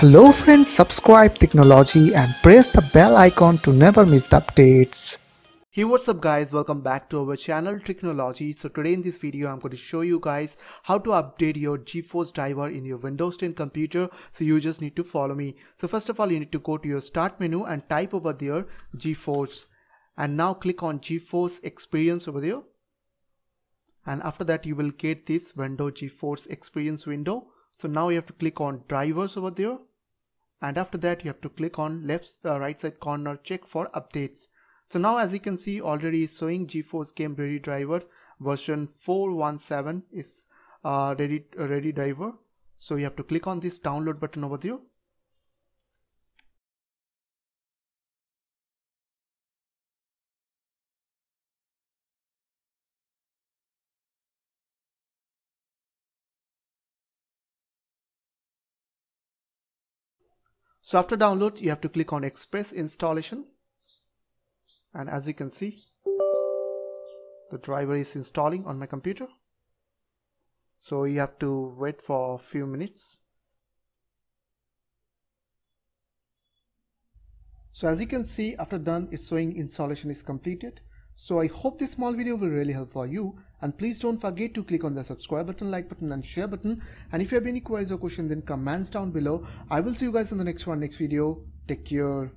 Hello friends, subscribe Tricknology and press the bell icon to never miss the updates. Hey what's up guys welcome back to our channel Tricknology. So today in this video I'm going to show you guys how to update your GeForce driver in your Windows 10 computer. So you just need to follow me. So first of all you need to go to your start menu and type over there GeForce and now click on GeForce experience over there and after that you will get this window GeForce experience window. So now you have to click on drivers over there and after that you have to click on left uh, right side corner check for updates. So now as you can see already showing GeForce Game Ready driver version 417 is uh, ready uh, ready driver. So you have to click on this download button over there. So after download you have to click on express installation. And as you can see the driver is installing on my computer. So you have to wait for a few minutes. So as you can see after done it's showing installation is completed so I hope this small video will really help for you. And please don't forget to click on the subscribe button like button and share button. And if you have any queries or questions then comments down below. I will see you guys in the next one next video. Take care